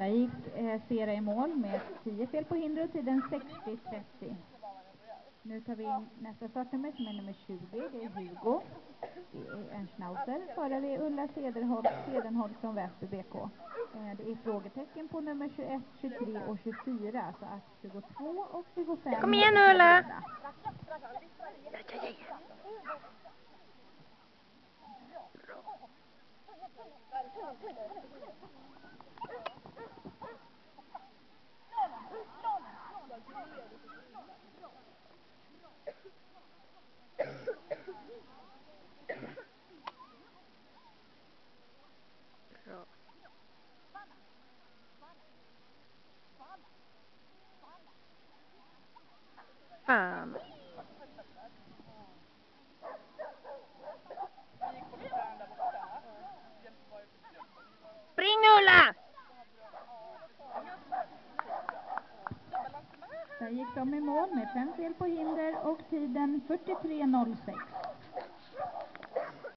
Där gick eh, Sera i mål med 10 fel på hinder och tiden 60-30. Nu tar vi in nästa startnummer som är nummer 20. Det är Hugo. Det är en schnauzer. Förare är Ulla Cederholm, Cederholm från Väsby BK. Eh, det är frågetecken på nummer 21, 23 och 24. Så att 22 och 25. Kom igen nu, Ulla. Bra. Fan. Spring Ulla! Där gick de i mål med fem fel på hinder och tiden 43.06.